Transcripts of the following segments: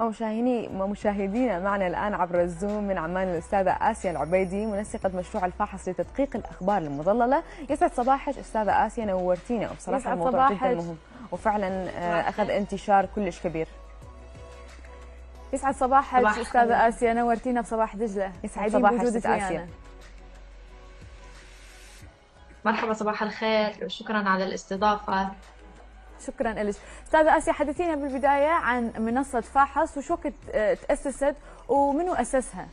ومشاهدينا معنا الآن عبر الزوم من عمان الأستاذة آسيا العبيدي منسقة مشروع الفاحص لتدقيق الأخبار المضللة. يسعد صباحك أستاذة آسيا نورتينا. وبصراحه الموضوع جدا. مهم. وفعلا آه، أخذ انتشار كلش كبير. يسعد صباحك صباح أستاذة. آسيا نورتينا بصباح دجلة. يسعد صباحك آسيا. ويانا مرحبا صباح الخير. وشكرا على الاستضافة. شكرا لك أستاذة آسيا حدثينا بالبداية عن منصة فاحص وشو وقت آه، تأسست ومنو أسسها؟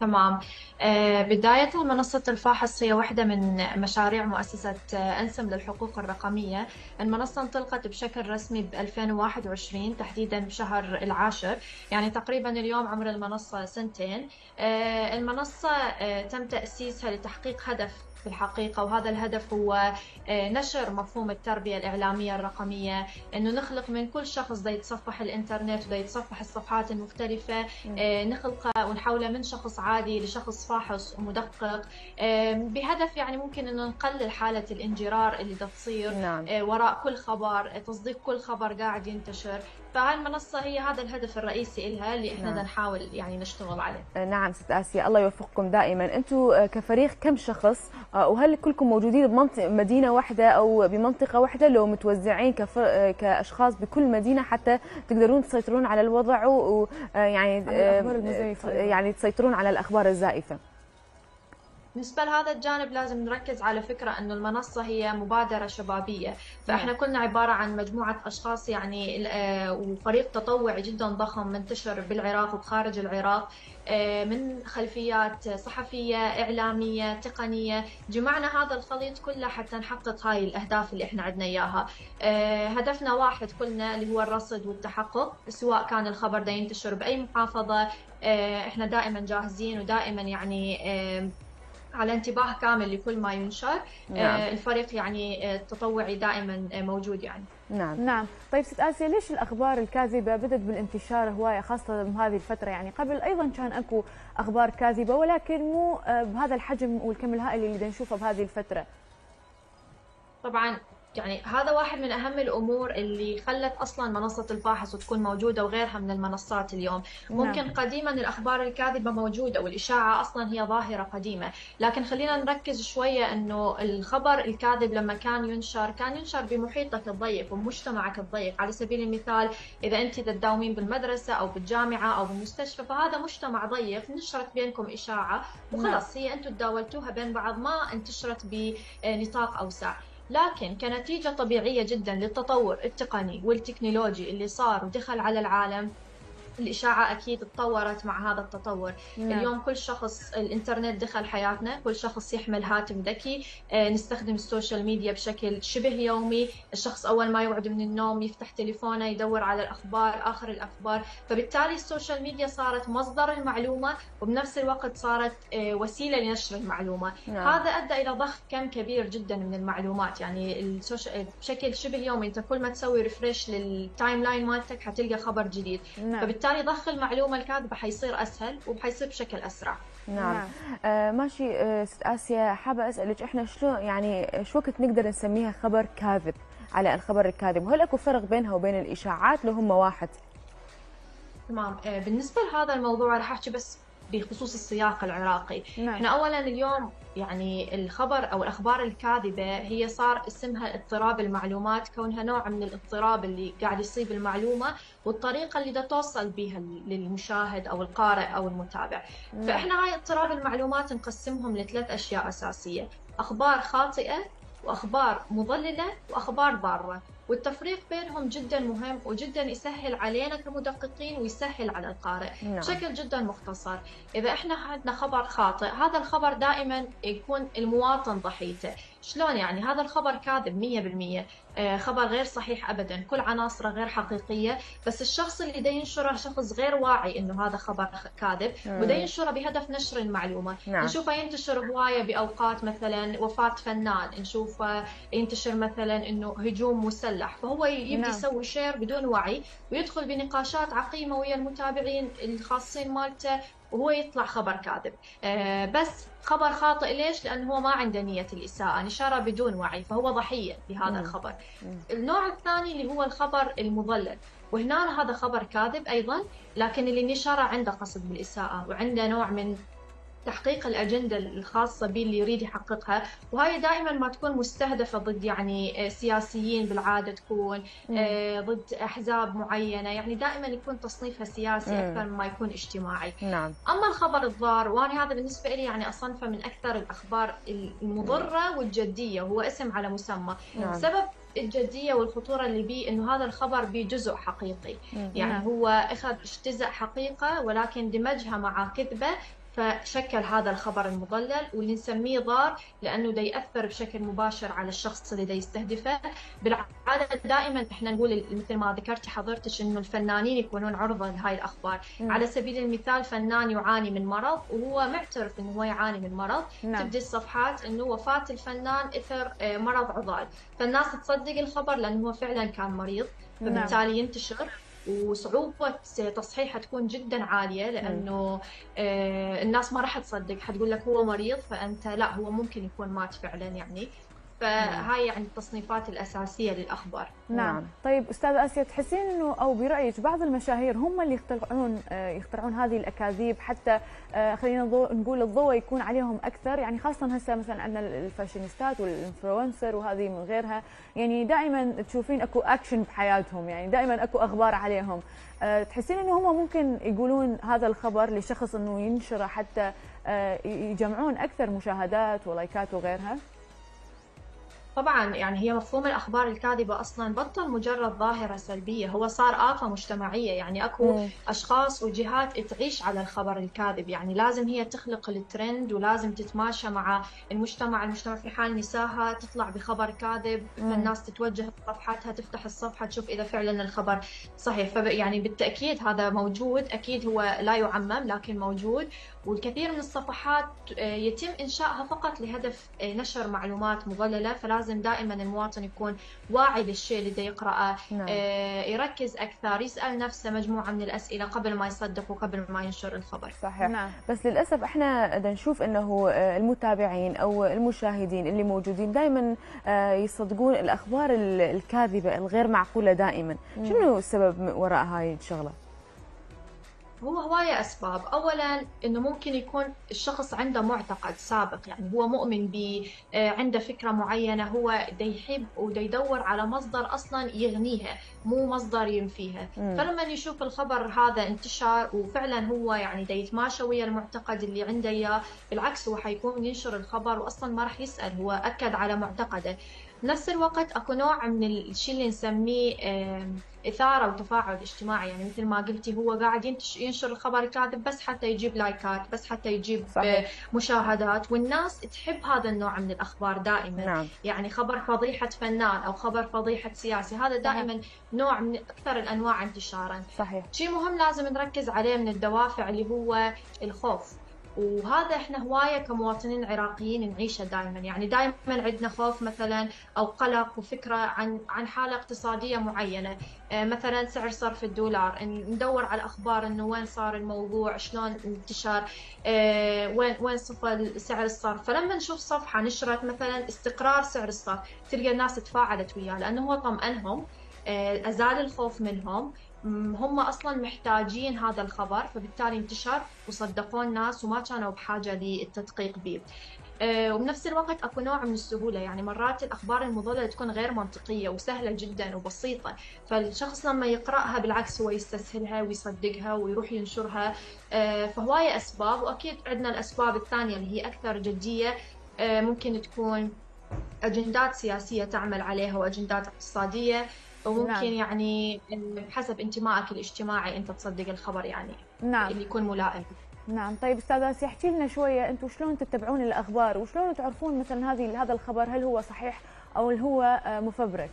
تمام. آه، بداية منصة الفاحص هي واحدة من مشاريع مؤسسة آه، أنسم للحقوق الرقمية. المنصة انطلقت بشكل رسمي ب 2021 تحديدا بشهر العاشر يعني تقريبا اليوم عمر المنصة سنتين. المنصة تم تأسيسها لتحقيق هدف في الحقيقة وهذا الهدف هو آه، نشر مفهوم التربية الإعلامية الرقمية إنه نخلق من كل شخص دا يتصفح الإنترنت ودا يتصفح الصفحات المختلفة آه، نخلقه ونحوله من شخص عادي لشخص فاحص ومدقق. بهدف يعني ممكن إنه نقلل حالة الانجرار اللي دا تصير نعم. آه، وراء كل خبر تصديق كل خبر قاعد ينتشر. فهاي المنصة هي هذا الهدف الرئيسي إلها اللي إحنا نعم. نحاول يعني نشتغل عليه. نعم ست آسيا الله يوفقكم دائما. أنتم آه، كفريق كم شخص؟ وهل كلكم موجودين بمنطقه مدينة واحدة أو بمنطقة واحدة لو متوزعين كف... آه، كأشخاص بكل مدينة حتى تقدرون تسيطرون على الوضع ويعني الأخبار المزيفة أيضاً. يعني تسيطرون على الأخبار الزائفة بالنسبة لهذا الجانب لازم نركز على فكرة أنه المنصة هي مبادرة شبابية. فإحنا كلنا عبارة عن مجموعة أشخاص يعني آه، وفريق تطوعي جدا ضخم منتشر بالعراق وخارج العراق آه، من خلفيات صحفية إعلامية تقنية. جمعنا هذا الخليط كله حتى نحقق هاي الأهداف اللي إحنا عندنا إياها. آه، هدفنا واحد كلنا اللي هو الرصد والتحقق سواء كان الخبر ده ينتشر بأي محافظة إحنا دائما جاهزين ودائما يعني على انتباه كامل لكل ما ينشر. نعم. آه، الفريق يعني آه، التطوعي دائما آه، موجود يعني. نعم. نعم. طيب ست اسيا ليش الأخبار الكاذبة بدت بالانتشار هواية خاصة بهذه الفترة يعني؟ قبل أيضا كان أكو أخبار كاذبة ولكن مو بهذا الحجم والكم الهائل اللي بدنا نشوفه بهذه الفترة. طبعا يعني هذا واحد من أهم الأمور اللي خلت أصلا منصة الفاحص وتكون موجودة وغيرها من المنصات اليوم. ممكن نعم. قديما الأخبار الكاذبة موجودة والإشاعة أصلا هي ظاهرة قديمة. لكن خلينا نركز شوية إنه الخبر الكاذب لما كان ينشر كان ينشر بمحيطك الضيق ومجتمعك الضيق. على سبيل المثال إذا أنت تداومين بالمدرسة أو بالجامعة أو بالمستشفى فهذا مجتمع ضيق نشرت بينكم إشاعة. وخلاص هي أنتم تداولتوها بين بعض ما انتشرت بنطاق أوسع. لكن كنتيجة طبيعية جدا للتطور التقني والتكنولوجي اللي صار ودخل على العالم الإشاعة أكيد تطورت مع هذا التطور. نعم. اليوم كل شخص الإنترنت دخل حياتنا كل شخص يحمل هاتف ذكي آه، نستخدم ال social media بشكل شبه يومي. الشخص أول ما يقعد من النوم يفتح تليفونه يدور على الأخبار آخر الأخبار. فبالتالي ال social media صارت مصدر المعلومة وبنفس الوقت صارت آه، وسيلة لنشر المعلومة. نعم. هذا أدى إلى ضخ كم كبير جدا من المعلومات. يعني ال social بشكل شبه يومي أنت كل ما تسوي refresh لل timeline مالتك حتلقى خبر جديد. نعم. فبالتالي ضخ المعلومة الكاذبه حيصير أسهل وبحيصير بشكل أسرع. نعم. آه ماشي آه ست آسيا حابة أسألك إحنا شلون يعني شو وقت نقدر نسميها خبر كاذب؟ على الخبر الكاذب. وهل أكو فرق بينها وبين الإشاعات لو هم واحد؟ تمام. آه، بالنسبة لهذا الموضوع راح أحكي بس بخصوص السياق العراقي. نعم. إحنا اولا اليوم يعني الخبر أو الأخبار الكاذبة هي صار اسمها اضطراب المعلومات كونها نوع من الاضطراب اللي قاعد يصيب المعلومة والطريقة اللي دا توصل بها للمشاهد أو القارئ أو المتابع. فإحنا هاي اضطراب المعلومات نقسمهم لثلاث أشياء أساسية أخبار خاطئة وأخبار مضللة وأخبار ضارة. والتفريق بينهم جدا مهم وجدا يسهل علينا كمدققين ويسهل على القارئ نعم. بشكل جدا مختصر إذا إحنا عندنا خبر خاطئ هذا الخبر دائما يكون المواطن ضحيته شلون يعني؟ هذا الخبر كاذب مية بالمية. آه، خبر غير صحيح أبدا. كل عناصره غير حقيقية. بس الشخص اللي دا ينشره شخص غير واعي إنه هذا خبر كاذب. ودا ينشره بهدف نشر المعلومة. نعم. نشوفه ينتشر هواية بأوقات مثلا وفاة فنان. نشوفه ينتشر مثلا إنه هجوم مسلح. فهو يبدي نعم. يسوي شير بدون وعي ويدخل بنقاشات عقيمة ويا المتابعين الخاصين مالته. وهو يطلع خبر كاذب آه، بس خبر خاطئ ليش؟ لأنه هو ما عنده نية الإساءة نشره بدون وعي فهو ضحية لهذا. الخبر. النوع الثاني اللي هو الخبر المضلل وهنا هذا خبر كاذب أيضا لكن اللي نشره عنده قصد بالإساءة وعنده نوع من تحقيق الأجندة الخاصة به اللي يريد يحققها. وهي دائما ما تكون مستهدفة ضد يعني سياسيين بالعادة تكون آه، ضد أحزاب معينة. يعني دائما يكون تصنيفها سياسي مم. أكثر مما يكون اجتماعي. نعم. أما الخبر الضار وأنا هذا بالنسبة لي يعني أصنفه من أكثر الأخبار المضرة والجدية. هو اسم على مسمى. نعم. سبب الجدية والخطورة اللي بيه إنه هذا الخبر بيه جزء حقيقي. يعني نعم. هو أخذ اجتزأ حقيقة ولكن دمجها مع كذبة فشكل هذا الخبر المضلل واللي نسميه ضار لأنه دا يأثر بشكل مباشر على الشخص اللي دا يستهدفه. بالعادة دائما إحنا نقول مثل ما ذكرتي حضرتك إنه الفنانين يكونون عرضة لهاي الأخبار. مم. على سبيل المثال فنان يعاني من مرض وهو معترف إنه هو يعاني من مرض. نعم. تبدي الصفحات إنه وفاة الفنان إثر آه، مرض عضال. فالناس تصدق الخبر لأنه هو فعلا كان مريض نعم. فبالتالي ينتشر. وصعوبة تصحيحها تكون جدا عالية لأنه آه، الناس ما راح تصدق حتقول لك هو مريض فأنت لا هو ممكن يكون مات فعلا يعني. فهاي يعني التصنيفات الأساسية للأخبار. نعم. نعم. طيب استاذه آسيا تحسين إنه أو برأيك بعض المشاهير هم اللي يخترعون آه، يخترعون هذه الأكاذيب حتى آه، خلينا نقول الضوء يكون عليهم أكثر؟ يعني خاصة هسه مثلا عندنا الفاشينيستات والإنفلونسر وهذه من غيرها. يعني دائما تشوفين أكو أكشن بحياتهم يعني دائما أكو أخبار عليهم. آه، تحسين إنه هم ممكن يقولون هذا الخبر لشخص إنه ينشره حتى يجمعون أكثر مشاهدات ولايكات وغيرها؟ طبعا يعني هي مفهوم الأخبار الكاذبة أصلا بطل مجرد ظاهرة سلبية هو صار آفة مجتمعية يعني أكو مم. أشخاص وجهات تعيش على الخبر الكاذب يعني لازم هي تخلق الترند ولازم تتماشى مع المجتمع المجتمع في حال نساها تطلع بخبر كاذب مم. فالناس تتوجه لصفحاتها تفتح الصفحة تشوف إذا فعلا الخبر صحيح فب يعني بالتأكيد هذا موجود أكيد هو لا يعمم لكن موجود والكثير من الصفحات آه، يتم إنشائها فقط لهدف آه، نشر معلومات مضللة فلازم دائما المواطن يكون واعي للشيء اللي دا يقرأه نعم. آه، يركز أكثر يسأل نفسه مجموعة من الأسئلة قبل ما يصدق وقبل ما ينشر الخبر. صحيح. نعم. بس للأسف إحنا نشوف إنه آه، المتابعين أو المشاهدين اللي موجودين دائما يصدقون الأخبار ال- الكاذبة الغير معقولة دائما. مم. شنو السبب وراء هاي الشغله هو هواية أسباب. أولا أنه ممكن يكون الشخص عنده معتقد سابق يعني هو مؤمن ب آه، عنده فكرة معينة هو دا يحب ودا يدور على مصدر أصلا يغنيها مو مصدر ينفيها. مم. فلما يشوف الخبر هذا انتشر وفعلا هو يعني دا يتماشى ويا المعتقد اللي عنده إياه بالعكس هو حيكون ينشر الخبر وأصلا ما راح يسأل هو أكد على معتقده. بنفس الوقت أكو نوع من الشيء اللي نسميه إثارة وتفاعل اجتماعي. يعني مثل ما قلتي هو قاعد ينشر الخبر الكاذب بس حتى يجيب لايكات بس حتى يجيب صحيح. آه، مشاهدات. والناس تحب هذا النوع من الأخبار دائما. نعم. يعني خبر فضيحة فنان أو خبر فضيحة سياسي هذا دائما نوع من أكثر الأنواع انتشارا. صحيح. شيء مهم لازم نركز عليه من الدوافع اللي هو الخوف. وهذا إحنا هواية كمواطنين عراقيين نعيشه دائما يعني دائما عندنا خوف مثلا أو قلق وفكرة عن عن حالة اقتصادية معينة. آه، مثلا سعر صرف الدولار ندور على أخبار إنه وين صار الموضوع شلون انتشر آه، وين وين صفى سعر الصرف. فلما نشوف صفحة نشرت مثلا استقرار سعر الصرف تلقى الناس تفاعلت وياه لأنه هو طمأنهم آه، أزال الخوف منهم. هم أصلا محتاجين هذا الخبر فبالتالي انتشر وصدقوه الناس وما كانوا بحاجة للتدقيق به آه، وبنفس الوقت أكو نوع من السهولة يعني مرات الأخبار المضلله تكون غير منطقية وسهلة جدا وبسيطة فالشخص لما يقرأها بالعكس هو يستسهلها ويصدقها ويروح ينشرها. آه، فهواية أسباب وأكيد عندنا الأسباب الثانية اللي هي أكثر جدية. آه، ممكن تكون أجندات سياسية تعمل عليها وأجندات اقتصادية. وممكن نعم. يعني حسب انتمائك الاجتماعي أنت تصدق الخبر يعني نعم. اللي يكون ملائم. نعم. طيب استاذه اسيا احكي لنا شوية أنتم شلون تتبعون الأخبار؟ وشلون تعرفون مثلا هذه هذا الخبر؟ هل هو صحيح أو هل هو آه، مفبرك؟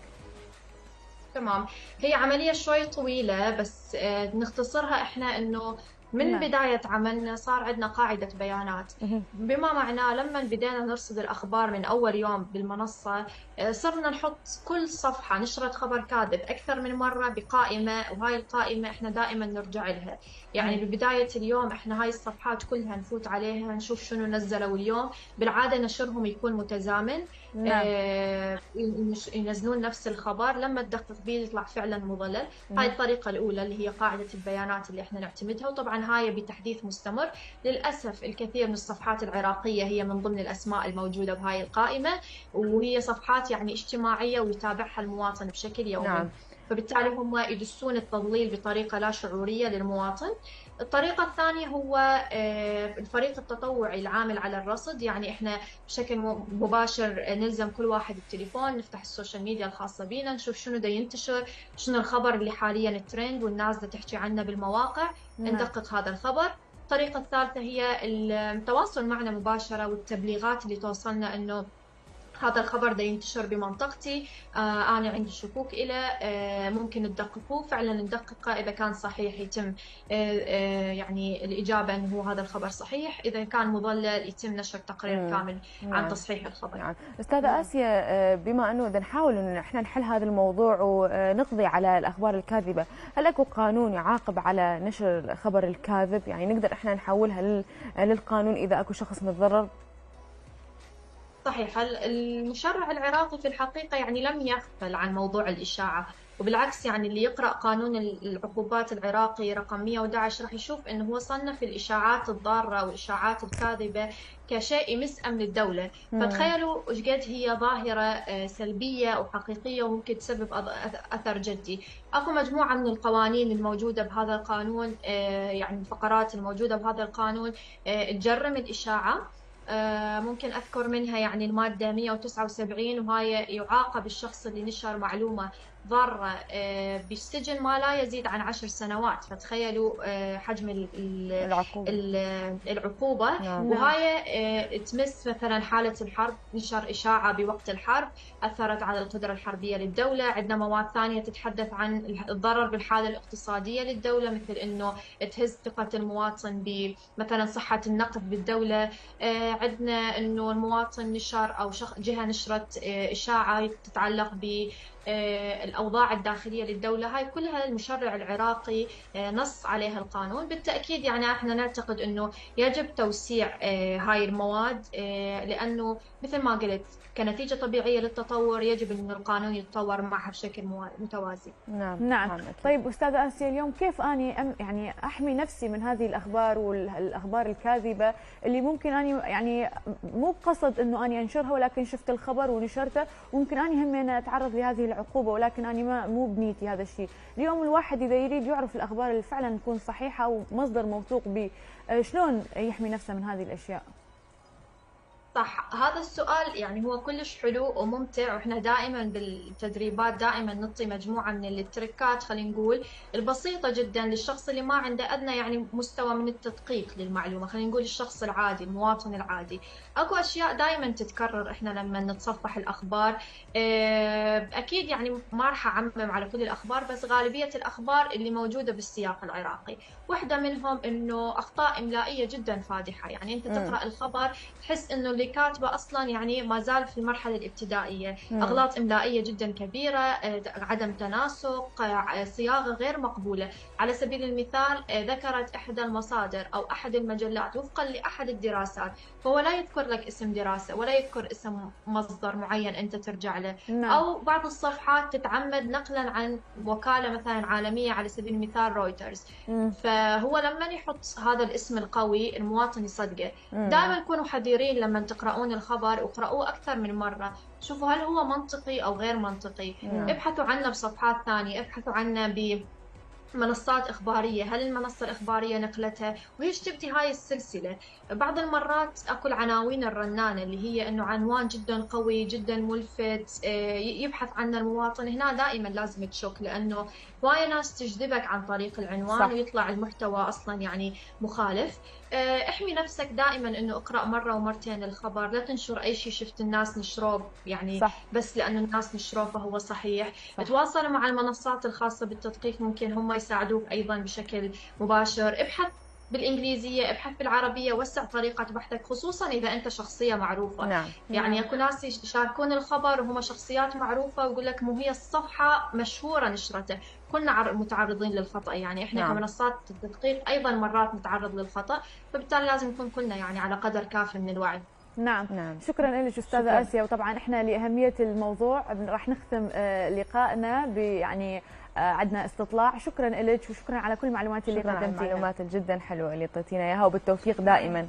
تمام. هي عملية شوي طويلة بس آه، نختصرها إحنا إنه من نعم. بداية عملنا صار عندنا قاعدة بيانات. بما معناه لما بدينا نرصد الأخبار من أول يوم بالمنصة آه، صرنا نحط كل صفحة نشرت خبر كاذب أكثر من مرة بقائمة وهاي القائمة إحنا دائما نرجع لها يعني. ببداية اليوم إحنا هاي الصفحات كلها نفوت عليها نشوف شنو نزلوا اليوم بالعادة نشرهم يكون متزامن نعم. آه، ينزلون نفس الخبر لما تدقق بيه يطلع فعلا مضلل. هاي الطريقة الأولى اللي هي قاعدة البيانات اللي إحنا نعتمدها وطبعا هاي بتحديث مستمر. للأسف الكثير من الصفحات العراقية هي من ضمن الأسماء الموجودة بهاي القائمة وهي صفحات يعني اجتماعية ويتابعها المواطن بشكل يومي. نعم. فبالتالي هم يدسون التضليل بطريقة لا شعورية للمواطن. الطريقة الثانية هو آه، الفريق التطوعي العامل على الرصد. يعني إحنا بشكل مباشر نلزم كل واحد التليفون نفتح ال social media الخاصة بينا نشوف شنو دا ينتشر شنو الخبر اللي حاليا الترند والناس دا تحكي عنه بالمواقع. نعم. ندقق هذا الخبر. الطريقة الثالثة هي التواصل معنا مباشرة والتبليغات اللي توصلنا إنه هذا الخبر ده ينتشر بمنطقتي. آه أنا عندي شكوك إلى آه ممكن تدققوه فعلا ندققه إذا كان صحيح يتم آه آه يعني الإجابة أنه هو هذا الخبر صحيح. إذا كان مضلل يتم نشر تقرير مم. كامل نعم. عن تصحيح الخبر. نعم. أستاذة آسيا آه، بما أنه بدنا نحاول إنه إحنا نحل هذا الموضوع ونقضي على الأخبار الكاذبة هل أكو قانون يعاقب على نشر الخبر الكاذب؟ يعني نقدر إحنا نحولها لل- للقانون إذا أكو شخص متضرر؟ صحيح ال- المشرع العراقي في الحقيقة يعني لم يغفل عن موضوع الإشاعة وبالعكس يعني اللي يقرأ قانون ال- العقوبات العراقي رقم 111 راح يشوف إنه هو صنف الإشاعات الضارة والإشاعات الكاذبة كشيء يمس أمن الدولة مم. فتخيلوا قد هي ظاهرة آه، سلبية وحقيقية وممكن تسبب أثر جدي. أكو مجموعة من القوانين الموجودة بهذا القانون آه، يعني الفقرات الموجودة بهذا القانون آه، تجرم الإشاعة ممكن أذكر منها يعني المادة 179 وهاي يعاقب الشخص اللي نشر معلومة. ضارة آه، بالسجن ما لا يزيد عن عشر سنوات. فتخيلوا آه، حجم ال- ال- العقوبة. ال- العقوبة. نعم. وهاي آه، تمس مثلا حالة الحرب نشر إشاعة بوقت الحرب أثرت على القدرة الحربية للدولة. عندنا مواد ثانية تتحدث عن الضرر بالحالة الاقتصادية للدولة مثل أنه تهز ثقة المواطن بمثلا صحة النقد بالدولة. عندنا أنه المواطن نشر أو شخ... جهة نشرت إشاعة تتعلق ب الأوضاع الداخلية للدولة. هاي كلها المشرع العراقي آه، نص عليها القانون. بالتأكيد يعني إحنا نعتقد أنه يجب توسيع آه، هاي المواد آه، لأنه مثل ما قلت كنتيجة طبيعية للتطور يجب أن القانون يتطور معها بشكل متوازي. نعم نعم. أكيد. طيب أستاذة آسيا اليوم كيف أني أم يعني أحمي نفسي من هذه الأخبار والأخبار الكاذبة اللي ممكن أني يعني مو بقصد إنه أني أنشرها ولكن شفت الخبر ونشرته وممكن أني هم أنا أتعرض لهذه العقوبة ولكن اني ما مو بنيتي هذا الشيء. اليوم الواحد إذا يريد يعرف الأخبار اللي فعلا تكون صحيحة ومصدر موثوق به آه، شلون يحمي نفسه من هذه الأشياء؟ صح هذا السؤال يعني هو كلش حلو وممتع وإحنا دائما بالتدريبات دائما نعطي مجموعة من التركات خلينا نقول البسيطة جدا للشخص اللي ما عنده أدنى يعني مستوى من التدقيق للمعلومة خلينا نقول الشخص العادي المواطن العادي. أكو أشياء دائما تتكرر إحنا لما نتصفح الأخبار. آه، أكيد يعني ما راح أعمم على كل الأخبار بس غالبية الأخبار اللي موجودة بالسياق العراقي. واحدة منهم إنه أخطاء إملائية جدا فادحة يعني أنت. تقرأ الخبر تحس إنه اللي كاتبة أصلا يعني ما زال في المرحلة الابتدائية. مم. أغلاط إملائية جدا كبيرة آه، عدم تناسق آه، صياغة غير مقبولة. على سبيل المثال آه، ذكرت إحدى المصادر أو أحد المجلات وفقا لأحد الدراسات. فهو لا يذكر لك اسم دراسة ولا يذكر اسم مصدر معين أنت ترجع له نعم أو بعض الصفحات تتعمد نقلا عن وكالة مثلا عالمية على سبيل المثال رويترز مم. فهو لما يحط هذا الاسم القوي المواطن يصدقه مم. دائما كونوا حذرين لما تقرؤون الخبر واقرأوه أكثر من مرة شوفوا هل هو منطقي أو غير منطقي نعم. ابحثوا عنه بصفحات ثانية ابحثوا عنه بمنصات إخبارية؟ هل المنصة الإخبارية نقلتها؟ وهيش تبدي هاي السلسلة؟ بعض المرات أكو العناوين الرنانة اللي هي أنه عنوان جدا قوي جدا ملفت آه، يبحث عنه المواطن. هنا دائما لازم تشك لأنه هواية ناس تجذبك عن طريق العنوان صح. ويطلع المحتوى أصلا يعني مخالف آه، احمي نفسك دائما إنه اقرأ مرة ومرتين الخبر لا تنشر أي شيء شفت الناس نشروه يعني صح بس لأنه الناس نشروه فهو صحيح صح. تواصلوا مع المنصات الخاصة بالتدقيق ممكن هم يساعدوك أيضا بشكل مباشر ابحث بالإنجليزية ابحث بالعربية وسع طريقة بحثك خصوصا إذا أنت شخصية معروفة. نعم. يعني أكو ناس يشاركون الخبر وهم شخصيات معروفة ويقول لك مو هي الصفحة مشهورة نشرته. كنا متعرضين للخطأ. يعني إحنا نعم. كمنصات التدقيق أيضا مرات نتعرض للخطأ. فبالتالي لازم نكون كلنا يعني على قدر كافي من الوعي. نعم. نعم. شكرا لك أستاذة شكرا. آسيا. وطبعا إحنا لأهمية الموضوع. راح نختم آه، لقائنا يعني آه، عندنا استطلاع. شكرا لك وشكرا على كل المعلومات اللي قدمتيها. المعلومات جدا حلوة اللي أعطيتينا إياها وبالتوفيق دائما.